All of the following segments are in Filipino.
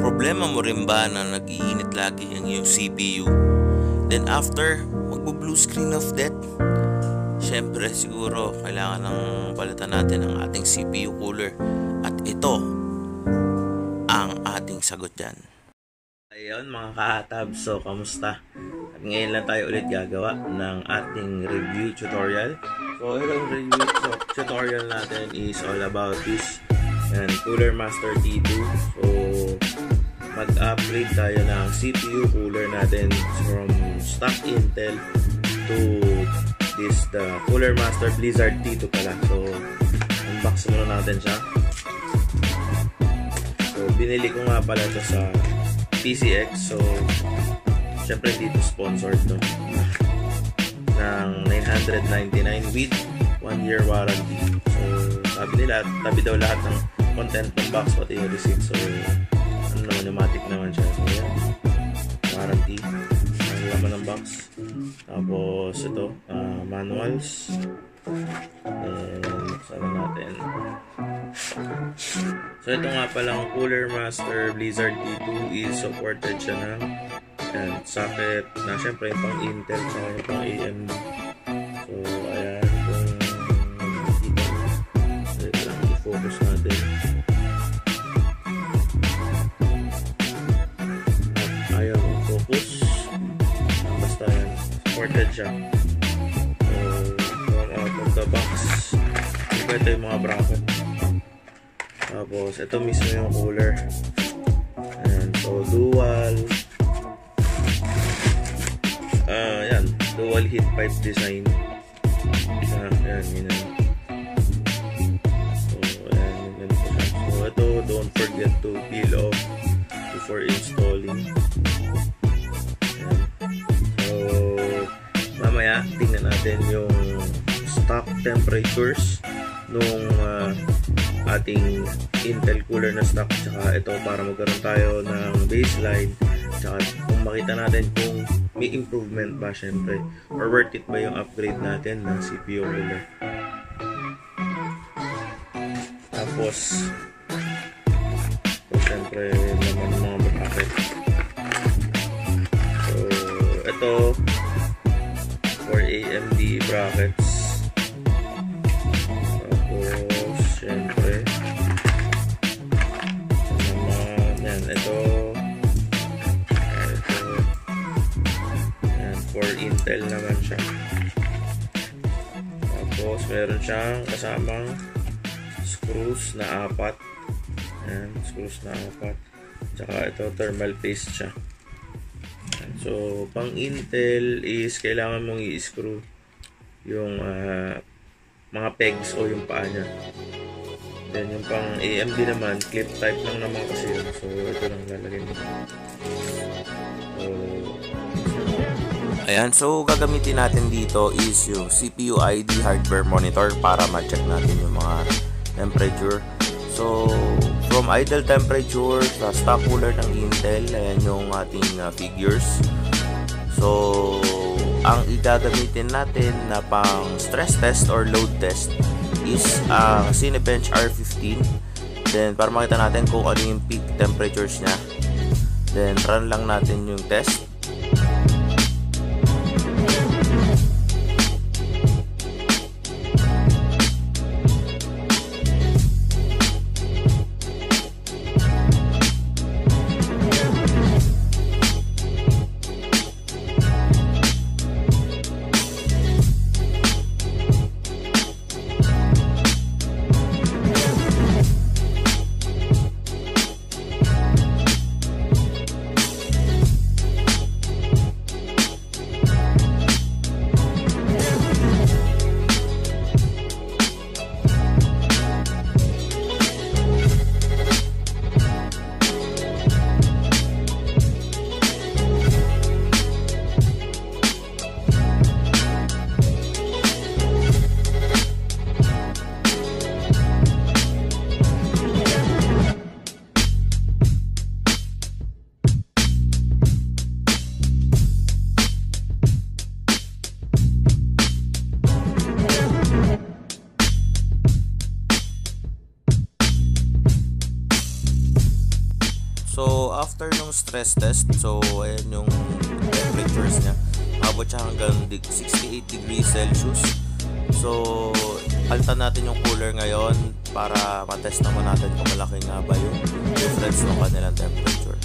Problema mo rin ba na nag-iinit lagi ang iyong CPU? Then after, magbo-blue screen of death? Siyempre, siguro, kailangan ng palitan natin ang ating CPU cooler. At ito, ang ating sagot dyan. Ayun mga kahatab, so kamusta? At ngayon lang tayo ulit gagawa ng ating review tutorial. So itong review tutorial natin is all about this and Cooler Master T2. So mag-upgrade tayo ng CPU cooler natin from stock Intel to this the Cooler Master Blizzard T2 pala. So unbox muna natin siya. So binili ko nga pala ito sa PCX. So, syempre dito sponsored no. ng 999 with 1 year warranty. So, sabi nila, tabi daw lahat ng content ng box pati yung receipt. So, ano naman, pneumatic naman siya. So, yan. Warranty. Ang laman ng box. Tapos, ito, uh, manuals. And, sana natin. So, ito nga palang Cooler Master Blizzard T2 is supported siya ng and socket na syempre pang Intel sa pang AMD. Siya. So, from out of the box. Diba ito yung mga bracket. Tapos, ito mismo yung cooler. Ayan. So, dual. Ah, yan. Dual heat pipe design. Ah, ayan, yun yan. So, yun yan po siya. So, ito, don't forget to peel off before installing. Tingnan natin yung stock temperatures nung uh, ating Intel cooler na stock. Tsaka ito para magkaroon tayo ng baseline. Tsaka kung makita natin kung may improvement ba syempre. Or worth it ba yung upgrade natin ng CPU cooler. Tapos so syempre naman mga bracket so ito AMD brackets tapos syempre naman yan? Ito. Ito. Yan for Intel naman siya. Tapos meron siyang kasamang screws na apat. Yan screws na apat. Tsaka ito thermal paste siya. So pang Intel is kailangan mong i-screw yung uh, mga pegs o yung paa niya. Then yung pang AMD naman, clip type lang naman kasi yun. So ito lang lalagay mo. So, Ayan, so gagamitin natin dito is yung CPU ID hardware monitor para ma-check natin yung mga temperature. So, from idle temperature sa stock cooler ng Intel, ayan yung ating uh, figures. So, ang igagamitin natin na pang stress test or load test is ang uh, Cinebench R15 then para makita natin kung ano yung peak temperatures nya then run lang natin yung test after nung stress test, so, ayan yung temperatures niya. Abot siya hanggang 68 degrees Celsius. So, palitan natin yung cooler ngayon para matest naman natin kung malaki nga ba yung difference ng kanilang temperature.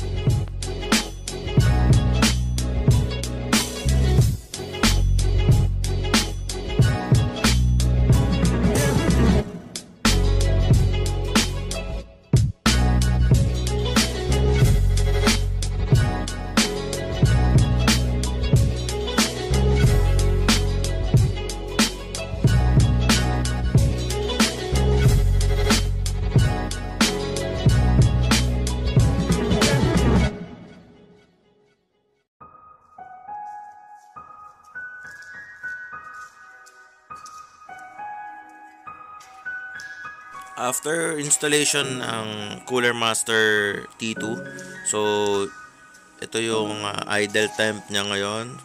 After installation ng Cooler Master T2, so ito yung uh, idle temp niya ngayon.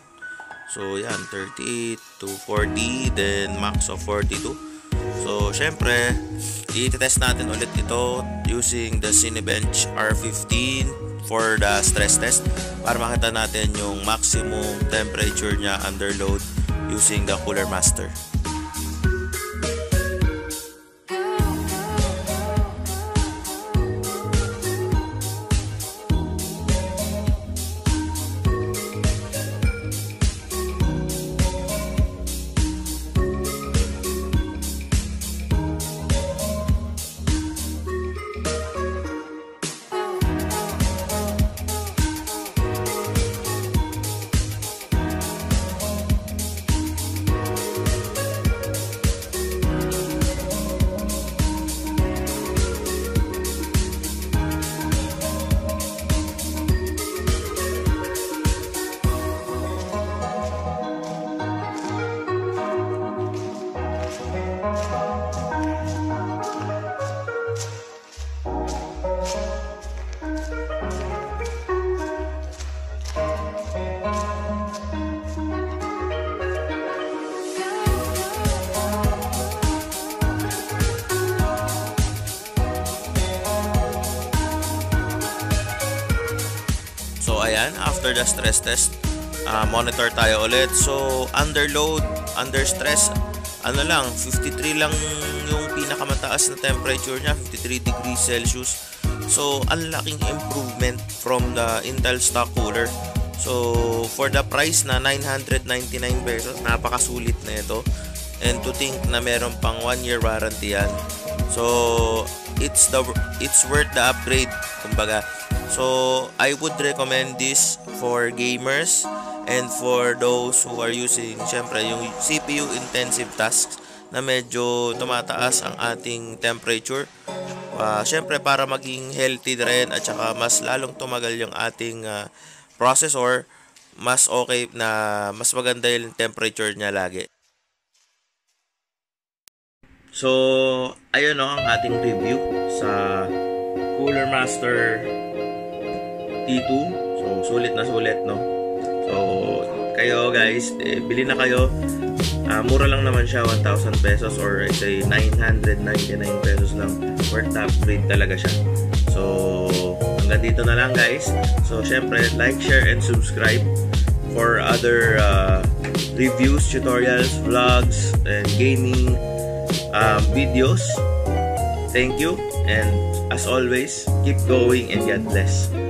So yan, 38 to 40, then max of 42. So syempre, i-test natin ulit ito using the Cinebench R15 for the stress test para makita natin yung maximum temperature niya under load using the Cooler Master. So ayan, after the stress test, uh, monitor tayo ulit. So under load, under stress, ano lang, 53 lang yung pinakamataas na temperature niya, 53 degrees Celsius. So ang laking improvement from the Intel stock cooler. So for the price na 999 pesos, napakasulit na ito. And to think na meron pang 1 year warranty yan. So it's the it's worth the upgrade kumbaga. So I would recommend this for gamers and for those who are using syempre yung CPU intensive tasks na medyo tumataas ang ating temperature. Uh, syempre para maging healthy rin at saka mas lalong tumagal yung ating uh, processor, mas okay na mas maganda yung temperature niya lagi. So, ayun no, ang ating review sa Cooler Master T2. So, sulit na sulit, no? So, kayo guys, eh, bili na kayo. Uh, mura lang naman siya, 1,000 pesos or I say 999 pesos lang. Worth upgrade talaga siya. So, hanggang dito na lang guys. So, syempre, like, share, and subscribe for other uh, reviews, tutorials, vlogs, and gaming um, videos. Thank you and as always, keep going and God bless.